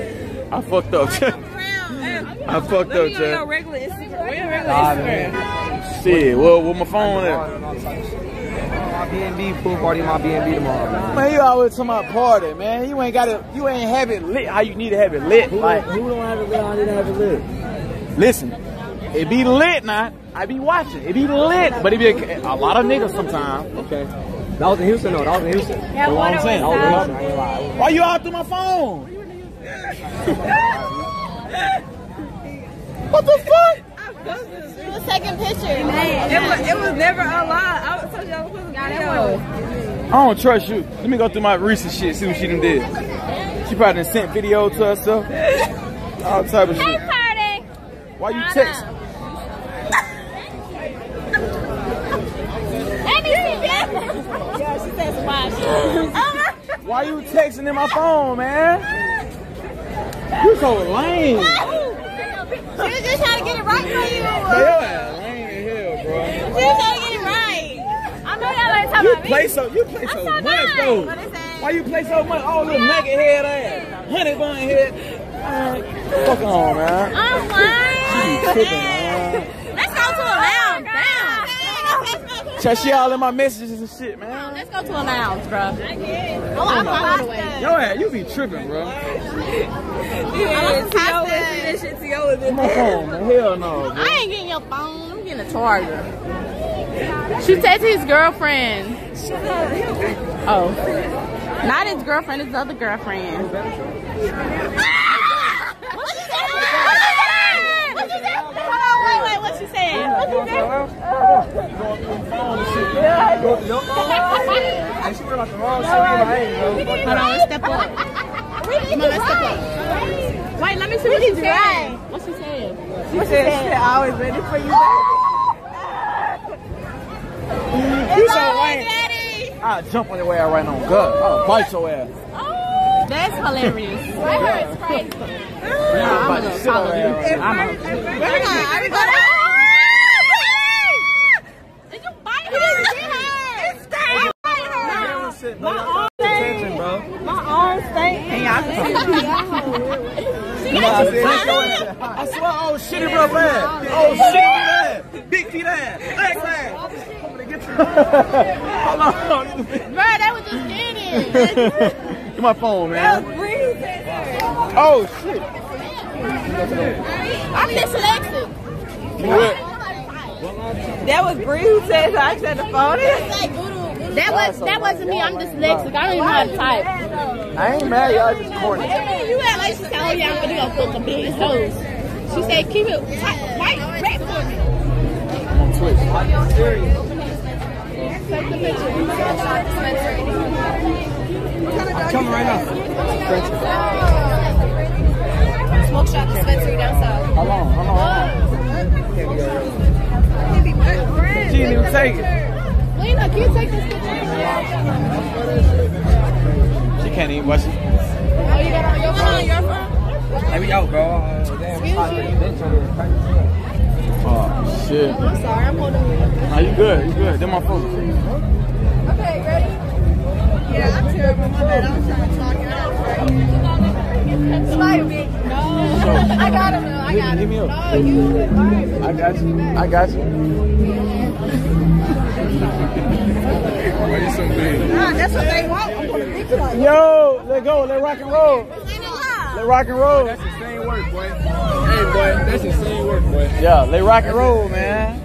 I fucked up. I fucked up, chat. regular Instagram. Your regular Instagram? Shit. Well, with my phone at? My B&B pool party, my B&B tomorrow. Man, you always talking about party, man. You ain't got it. You ain't have it lit how you need to have it lit. Like, Who don't have it lit? I need to have it lit. listen, it be lit now. I be watching. It be lit, but it be a, a lot of niggas sometimes. Okay. That was in Houston, though. That was in Houston. Yeah, That's what I'm saying. was That was in. Houston. I ain't gonna lie. Why you all through my phone? (laughs) what the fuck? You was taking pictures. It was, it was never a lie. I was told you I was supposed to video. I don't trust you. Let me go through my recent shit, see what she done did. She probably done sent video to herself. (laughs) All type of shit. Hey, Party. Why you text? (laughs) Let me see that. Yeah, she says watch. Why you texting in my phone, man? You so lame. (laughs) She was just trying to get it right for you. Ass lame as hell, bro. She was trying to get it right. I know y'all ain't talking You about me. play so you play so, so much though. Why you play so much? Oh, little naked head ass, honey bun head. Man, fuck on, man. I'm lying. tripping, man. Let's go to a lounge. Damn. Chat, she all in my messages and shit, man. Let's go to a lounge, bro. Oh, I'm on the way. Yo, ass, you be tripping, bro. Yeah, T.O. was in this shit. T.O. was in My phone, man. Hell no, bro. I ain't getting your phone. I'm getting a charger. She texted his girlfriend. Oh. Not his girlfriend, his other girlfriend. What she said? What she said? Hold on, wait, wait, what she said? What she said? Hold on, let's step up. Come on, let's step up. Wait, let me see what she said. What she said? She said, I was ready for you. You so lame. I'll jump on your ass right now. Good. I'll bite your ass. That's hilarious. My hair is crazy. Yeah, I'm gonna sit on your ass right now. Did you bite her? It's crazy. My arm stank. My arm stank. And y'all You I swear, oh shit, it real bad. Oh shit, bad. Big feet ass. Legs ass. I'm gonna get you. Hold on. Bro, that was just kidding. Get my phone, man. Oh shit. I'm dyslexic. What? That was Bree who said so I said the phone. That was that wasn't me. I'm dyslexic. I don't even know how to type. I ain't mad, y'all just corny. You act like she said, "Oh yeah, I'm gonna go fuck a big toes." She said, "Keep it tight, white, red for me." On Twitch. I'm Coming right now. Smoke shop dispensary down south. How long? How long? Oh. She didn't even take it. Lena, can you take this picture? She can't even watch it. Oh, you got on your phone? Your phone? Hey, we out, bro. Uh, damn, it's hot. Bench. Oh shit. I'm sorry, I'm holding you. Nah, you good, you good. Them my phone. Okay, ready? Yeah, I'm terrible. My bad. I'm trying to talk it out. Smile, bitch. No. I got him. I Hit got me, hit him. me up. Oh, you. All right. I got you. I got you. Why you so big? Nah, that's what they want. I'm gonna you like Yo, let go, let rock and roll. Let rock and roll. That's the same work, boy. Hey, boy, that's the same work, boy. Yeah, let rock and roll, man.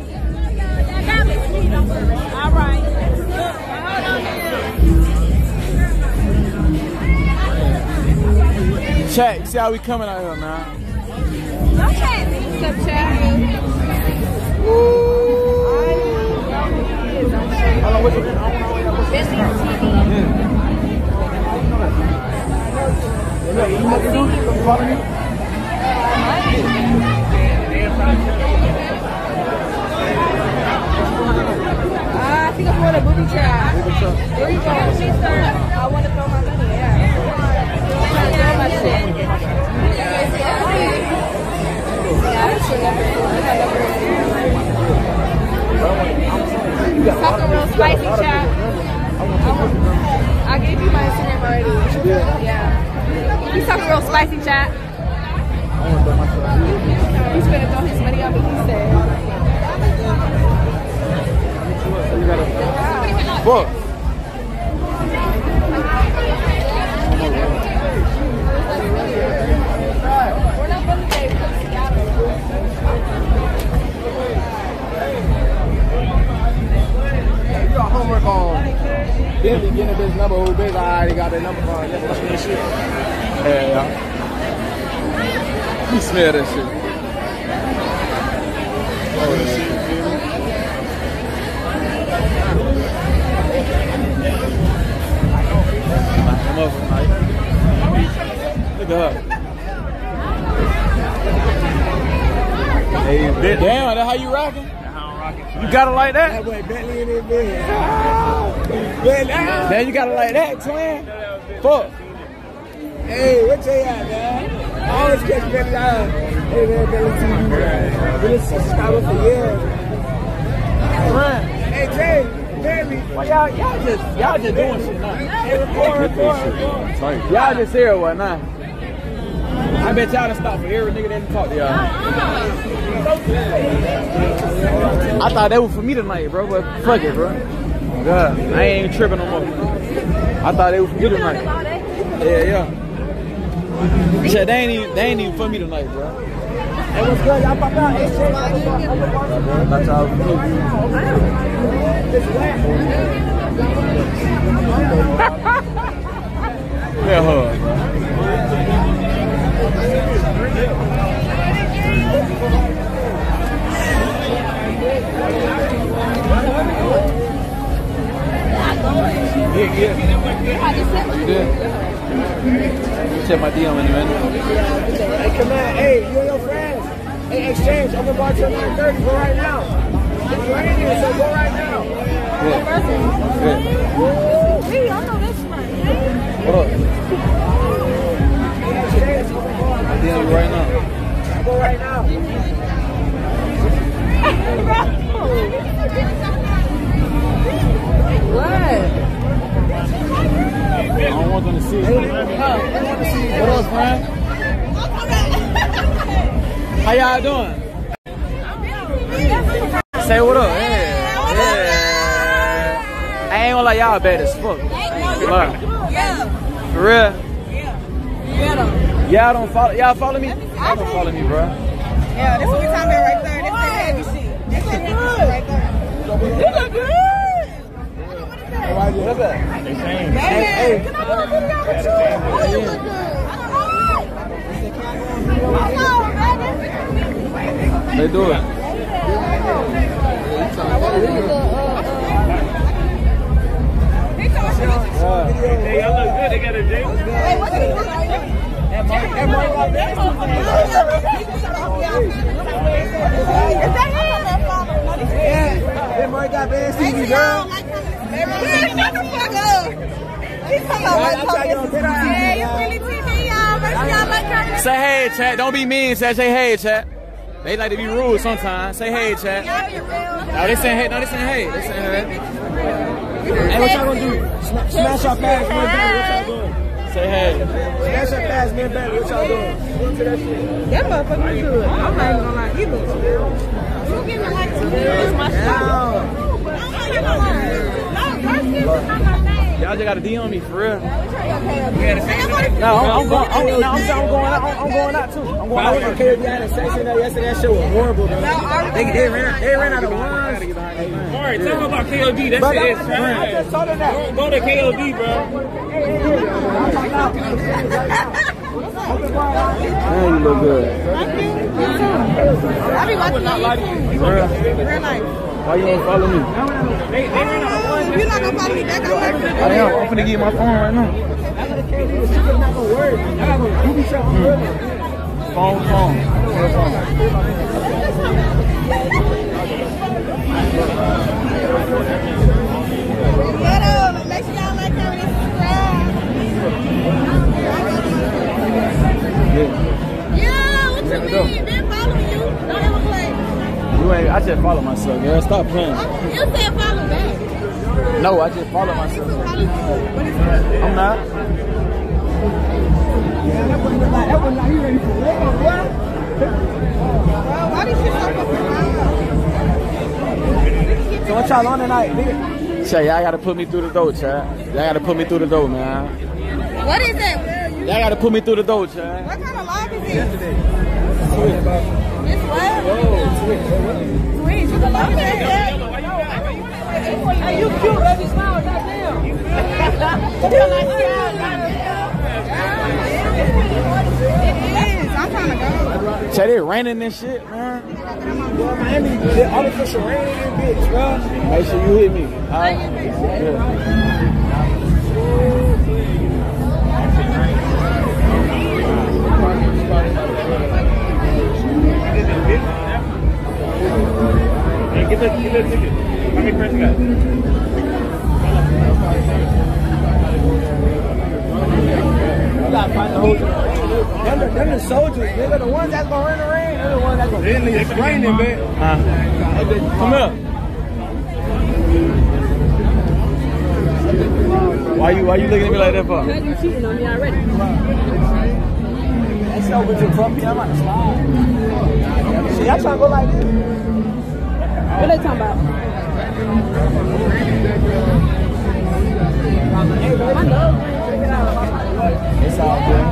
You see how we coming out here, man. Chad? On, what's your name? Ah, I think I'm going to booby trap. Where you going? I want to throw my spicy, Chad. I gave you my Instagram already. Yeah. He's talking real spicy, Chad. He's gonna throw his money on me, he said. Got homework on Bentley getting this number. Who bitch? I already got that number on. That's that shit. Yeah, yeah. You smell that shit. Oh, that shit. Come up, Mike. Look at her. Hey. Damn, that how you rocking? You got it like that? That boy Bentley in his bed. Bentley. Then you got it like that, twin? Fuck. Hey, what you at, man? I always catch Bentley out. Hey, man, Bentley TV. man. Been a subscriber for years. Friend. Hey, Jay, Bentley. Why y'all, y'all just, y'all just doing shit now. Hey, record, record, record. Y'all just here what now? I bet y'all done stopped for every nigga that didn't talk to y'all. I thought that was for me tonight, bro, but fuck it, bro. God, I ain't even tripping no more. I thought it was for me tonight. Yeah, yeah. Shit, they ain't even, they ain't even for me tonight, bro. Hey, what's good? Y'all pop out. Hey, shit. That's all bad as fuck. Look. For real? Yeah. Y'all don't follow y'all follow me? Y'all don't follow me, bro. Yeah, that's what we talking about right there. That's that heavy shit. That's that heavy shit right there. You look good. What's that? Hey, can I put a video with you? Oh, you look good. Come on, baby. They do it. Hey, y'all look good. They got a drink. Hey, Murray got bad TV, girl. Man, shut the fuck up. He's talking about I'm trying to get on Hey, it's really TV, y'all. Sure y'all like her. Say hey, chat. Don't be mean, chat. Say hey, chat. They like to be rude sometimes. Say hey, chat. No, they saying hey. No, they saying hey. They saying hey. Hey, what y'all gonna do? Sma- Smash our pass, man. What y'all doing? Say hey. Smash our pass, man, baby. What y'all doing? Get that shit. That motherfucker was good. I'm not even gonna lie. He looks good. You give me like two minutes. My You know what? No, first give me my name. Y'all just gotta DM me for real. Yeah, No, I'm, I'm going. I'm, no, I'm, I'm going out. I'm, I'm going out too. I'm going out. went to KLB. I had a section there yesterday. That shit was horrible, man. They, they ran, they ran out of ones. All right, tell them about KOD. That's But it. I, It's I trash. just told them that. Go to KOD, bro. Man, you look good. I be watching on YouTube. For real. Real life. Why you don't follow me? You're not gonna follow me back. I'm I am. I'm finna you my phone right now. Phone, phone. Phone. Get. Make sure y'all like her and subscribe. Yeah, what you mean? Ain't. I just follow myself, girl. Stop playing. You said follow back. No, I just follow myself. Follow you. I'm not. Why this shit so fucking loud? So what y'all on tonight, nigga? Chat, y'all gotta put me through the door, chat. Y'all gotta put me through the door, man. What is it? Y'all gotta put me through the door, chat. What kind of live is this? This what? Sweet. You can love it. Hey, you cute, baby. Smile, goddamn. It is. I'm trying to go. Chat, it raining and shit, man. Miami, the artificial rain in bitch, bro. Make sure you hit me. Alright? Yeah. Get the, get the ticket. How many friends you got? You gotta find the whole. Them the, them the soldiers, nigga. The ones that's gonna run the rain. They're the ones that's gonna. Really, it's raining, man. Huh? Come here. Why you why you looking at me like that for? You cheating on me already. That's over to Columbia. I'm about to slide. See, y'all trying to go like this. What they talking about? I know. Check it out. It's all good.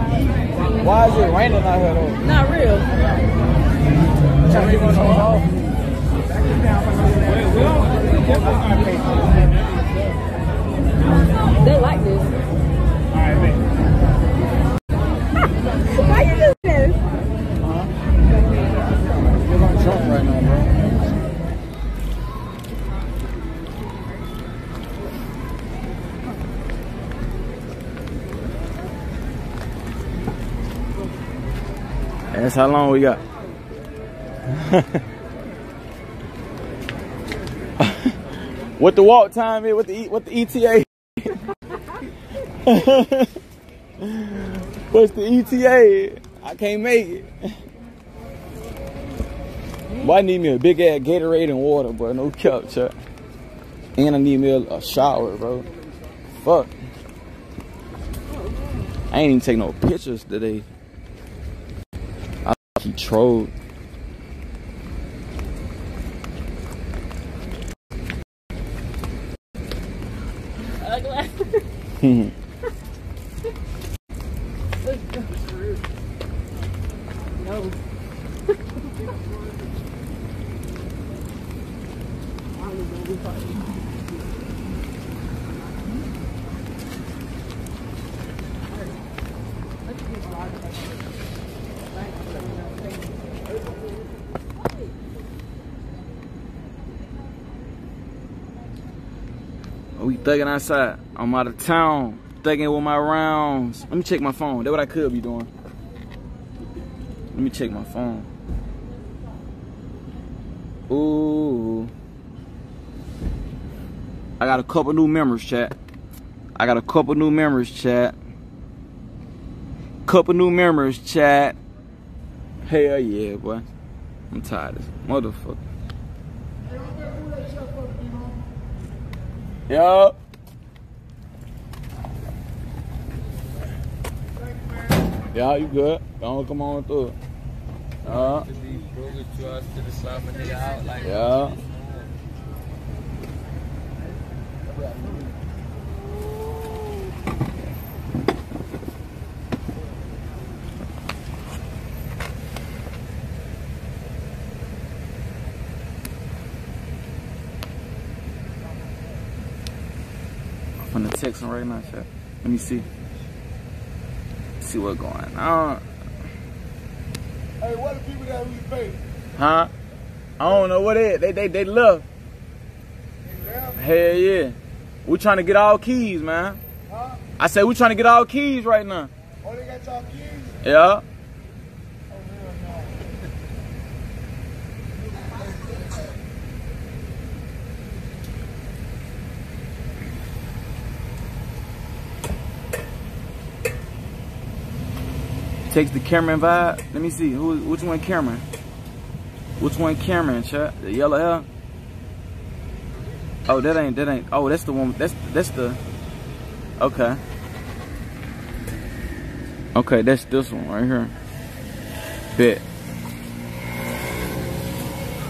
Why is it raining out here though? Not real. Trying to get one off. They like this. How long we got. (laughs) what the walk time is? What the what the ETA? (laughs) What's the ETA? I can't make it. Boy, I need me a big ass Gatorade and water, bro. No cup, Chuck. And I need me a, a shower, bro. Fuck. I ain't even take no pictures today. He trolled. no. We thugging outside. I'm out of town. Thugging with my rounds. Let me check my phone. That's what I could be doing. Let me check my phone. Ooh. I got a couple new members, chat. I got a couple new members, chat. Couple new members, chat. Hell yeah, boy. I'm tired of this motherfucker. Yo. Yeah, you good? Don't come on through. Uh, yeah. I'm gonna text him right now, chat. Let me see. See what going on. Hey, what the people that pay? Huh? I don't know what it is. They they they love. Hell yeah. We trying to get all keys, man. Huh? I said we trying to get all keys right now. Oh, they got y'all keys? Yeah. Takes the Cameron vibe. Let me see. Who? Which one Cameron? Which one Cameron? Chat. The yellow hair. Oh, that ain't. That ain't. Oh, that's the one. That's that's the. Okay. Okay, that's this one right here. Bet.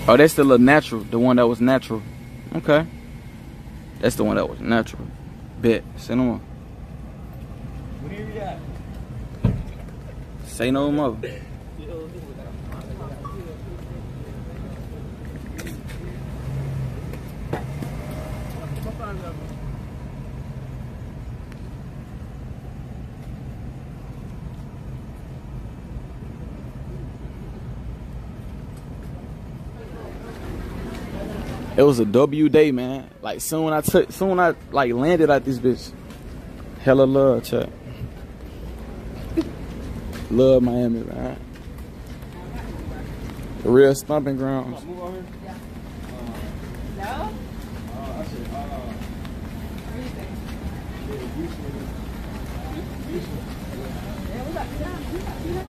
Oh, that's the little natural. The one that was natural. Okay. That's the one that was natural. Bet. Send them on. Say no more. It was a W day, man. Like soon I took, soon I like landed at this bitch. Hella love, chat. Love Miami, man. The real stomping grounds.